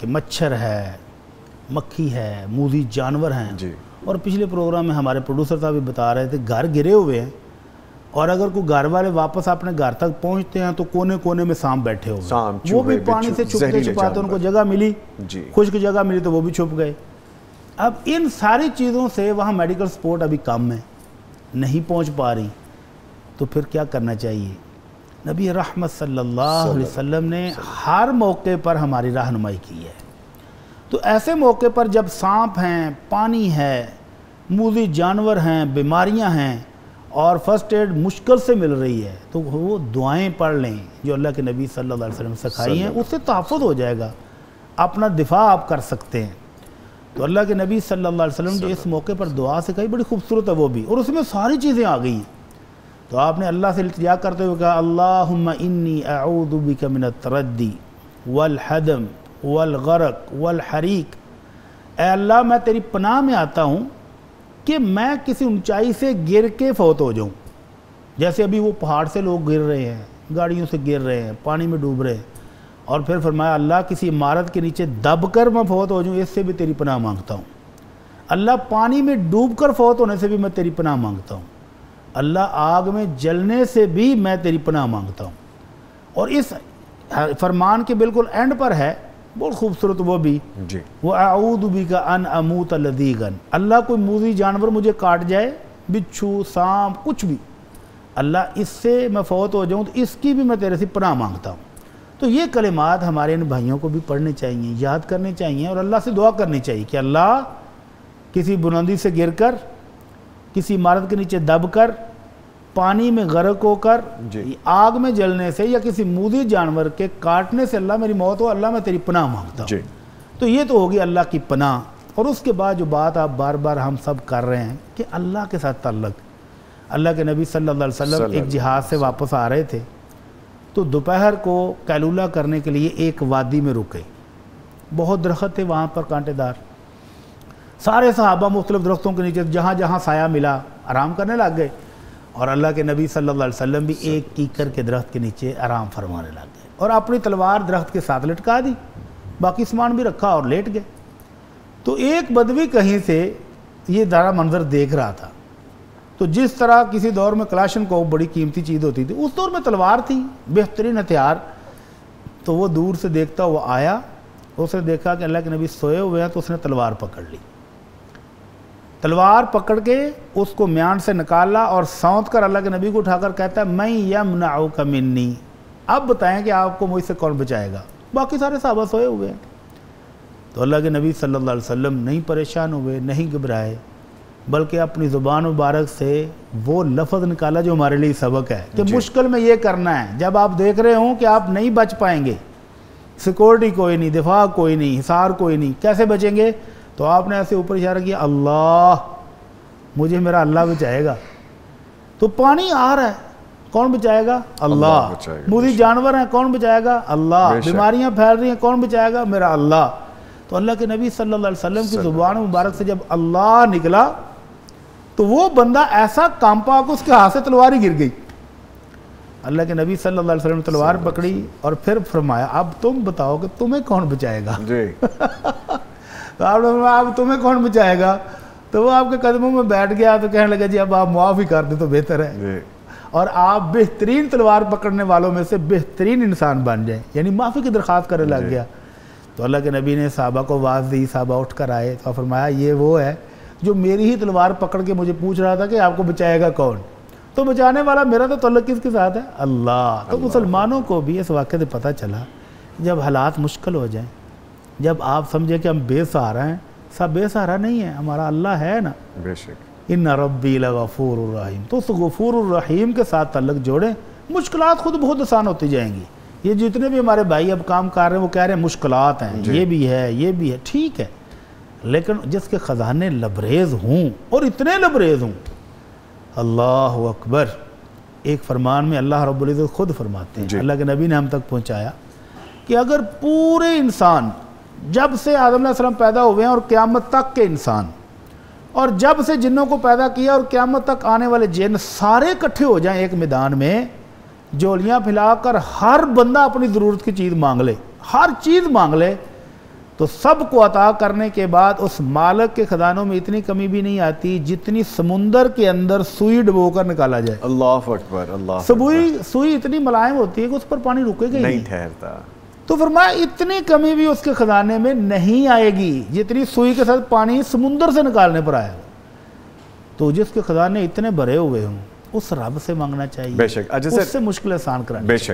कि मच्छर है मक्खी है मूजी जानवर हैं। जी। और पिछले प्रोग्राम में हमारे प्रोड्यूसर साहब भी बता रहे थे घर गिरे हुए हैं और अगर कोई घर वाले वापस अपने घर तक पहुँचते हैं तो कोने कोने में सांप बैठे हुए हैं। सांप, वो भी पानी से छुपते छुपाते उनको जगह मिली खुश्क जगह मिली तो वो भी छुप गए। अब इन सारी चीज़ों से वहाँ मेडिकल सपोर्ट अभी कम है नहीं पहुँच पा रही तो फिर क्या करना चाहिए? नबी रहमत सल्लल्लाहु अलैहि वसल्लम ने हर मौके पर हमारी रहनुमाई की है। तो ऐसे मौके पर जब सांप हैं पानी है मूजी जानवर हैं बीमारियाँ हैं और फ़र्स्ट एड मुश्किल से मिल रही है तो वो दुआएँ पढ़ लें जो अल्लाह के नबी सल्लल्लाहु अलैहि वसल्लम सिखाई हैं उससे तहफ़ हो जाएगा। अपना दिफा आप कर सकते हैं। तो अल्लाह के नबी सल्लल्लाहु अलैहि वसल्लम जो इस मौके पर दुआ सिखाई बड़ी खूबसूरत है वो भी और उसमें सारी चीज़ें आ गई हैं। तो आपने अल्लाह से इल्तिजा करते हुए कहा, अल्लाहुम्मा इन्नी अऊदु बिका मिन तरद्दी वल हदम वल गरक वल हरीक। अल्लाह, मैं तेरी पनाह में आता हूँ कि मैं किसी ऊंचाई से गिर के फौत हो जाऊँ। जैसे अभी वो पहाड़ से लोग गिर रहे हैं, गाड़ियों से गिर रहे हैं, पानी में डूब रहे हैं, और फिर फरमाया, अल्लाह किसी इमारत के नीचे दब कर मैं फौत हो जाऊँ, इससे भी तेरी पनाह माँगता हूँ। अल्लाह पानी में डूब कर फौत होने से भी मैं तेरी पनाह माँगता हूँ। अल्लाह आग में जलने से भी मैं तेरी पनाह माँगता हूँ। और इस फरमान के बिल्कुल एंड पर है बहुत खूबसूरत वो भी। जी। वो आऊद भी का अन अमूत लदीगन। अल्लाह कोई मूजी जानवर मुझे काट जाए बिच्छू सांप कुछ भी। अल्लाह इससे मैं फौत हो जाऊँ तो इसकी भी मैं तेरे से पनाह माँगता हूँ। तो ये कलिमात हमारे इन भाइयों को भी पढ़ने चाहिए याद करने चाहिए और अल्लाह से दुआ करनी चाहिए कि अल्लाह किसी बुलंदी से गिरकर किसी इमारत के नीचे दबकर पानी में गर्क होकर आग में जलने से या किसी मूदी जानवर के काटने से अल्लाह मेरी मौत हो अल्लाह मैं तेरी पनाह माँगता हूँ। तो ये तो होगी अल्लाह की पनाह। और उसके बाद जो बात आप बार बार हम सब कर रहे हैं कि अल्लाह के साथ तल्लक। अल्लाह के नबी सल्लल्लाहु अलैहि वसल्लम एक जिहाद से वापस आ रहे थे। तो दोपहर को कैलूला करने के लिए एक वादी में रुके बहुत दरख्त थे वहाँ पर कांटेदार। सारे सहाबा मुख्तलिफ़ दरख्तों के नीचे जहाँ जहाँ साया मिला, आराम करने लग गए। और अल्लाह के नबी सल्लल्लाहु अलैहि वसल्लम भी एक कीकर के दरख्त के नीचे आराम फरमाने लग गए और अपनी तलवार दरख्त के साथ लटका दी, बाकी सामान भी रखा और लेट गए। तो एक बदवी कहीं से ये दारा मंजर देख रहा था। तो जिस तरह किसी दौर में कलाशन को बड़ी कीमती चीज़ होती थी, उस दौर में तलवार थी, बेहतरीन हथियार। तो वो दूर से देखता हुआ आया, उसने देखा कि अल्लाह के नबी सोए हुए हैं तो उसने तलवार पकड़ ली। तलवार पकड़ के उसको म्यान से निकाला और सौंत कर अल्लाह के नबी को उठाकर कहता है मैं यम का मिन्नी। अब बताएँ कि आपको मुझसे कौन बचाएगा? बाकी सारे साहबा सोए हुए हैं। तो अल्लाह के नबी सल्लल्लाहु अलैहि वसल्लम नहीं परेशान हुए नहीं घबराए बल्कि अपनी ज़ुबान मुबारक से वो लफ्ज़ निकाला जो हमारे लिए सबक है कि मुश्किल में ये करना है। जब आप देख रहे हो कि आप नहीं बच पाएँगे सिक्योरिटी कोई नहीं दिफा कोई नहीं हिसार कोई नहीं कैसे बचेंगे? तो आपने ऐसे ऊपर इशारा किया अल्लाह मुझे मेरा अल्लाह बचाएगा। तो पानी आ रहा है। कौन बचाएगा? अल्लाह। मुझे जानवर हैं कौन बचाएगा? अल्लाह। बीमारियाँ फैल रही हैं कौन बचाएगा? मेरा अल्लाह। तो अल्लाह के नबी सल्लल्लाहु अलैहि वसल्लम की ज़ुबान मुबारक से जब अल्लाह निकला तो वो बंदा ऐसा कांपा कि उसके हाथ से तलवार ही गिर गई। अल्लाह के नबी सल्लल्लाहु अलैहि वसल्लम ने तलवार पकड़ी और फिर फरमाया अब तुम बताओ कि तुम्हें कौन बचाएगा? जी। तो आप फरमाया अब तुम्हें कौन बचाएगा तो वो आपके कदमों में बैठ गया तो कहने लगा जी अब आप मुआफ़ ही कर दे तो बेहतर है। और आप बेहतरीन तलवार पकड़ने वालों में से बेहतरीन इंसान बन जाए यानी माफ़ी की दरख्वास्त करने लग गया। तो अल्लाह के नबी ने साहबा को आवाज़ दी साहबा उठ कर आए तो फरमाया ये वो है जो मेरी ही तलवार पकड़ के मुझे पूछ रहा था कि आपको बचाएगा कौन? तो बचाने वाला मेरा तो तल्लक किसके साथ है? अल्लाह। तो मुसलमानों को भी इस वाक़े से पता चला जब हालात मुश्किल हो जाएँ जब आप समझे कि हम बेसहारा हैं सब बेसहारा नहीं है हमारा अल्लाह है ना। बेशक। इन रब्बी गफूर रहीम। तो उस गफूर रहीम के साथ तल्लक जोड़ें मुश्किल खुद बहुत आसान होती जाएँगी। ये जितने भी हमारे भाई अब काम कर रहे हैं वो कह रहे हैं मुश्किल हैं ये भी है ये भी है ठीक है। लेकिन जिसके ख़जाने लबरेज हूँ और इतने लबरेज हूँ अल्लाह अकबर एक फरमान में अल्लाह रब्बुल इज़्ज़त खुद फरमाते हैं। अल्लाह के नबी ने हम तक पहुँचाया कि अगर पूरे इंसान जब से आदम सलाम पैदा हुए हैं और क़यामत तक के इंसान और जब से जिन्नों को पैदा किया और क़यामत तक आने वाले जिन सारे इकट्ठे हो जाएँ एक मैदान में झोलियाँ फैलाकर हर बंदा अपनी ज़रूरत की चीज़ मांग ले हर चीज़ मांग ले तो सबको अता करने के बाद उस मालक के खजानों में इतनी कमी भी नहीं आती जितनी समुंदर के अंदर सुई डबोकर निकाला जाए। अल्लाह अकबर अल्लाह सुई सुई इतनी मुलायम होती है कि उस पर पानी रुकेगा नहीं। ठहरता। तो फरमाया इतनी कमी भी उसके खजाने में नहीं आएगी जितनी सुई के साथ पानी समुंदर से निकालने पर आएगा तो जिसके खजाने इतने भरे हुए हों उस रब से मांगना चाहिए बेशक। अच्छा उससे मुश्किल आसान कराना बेशक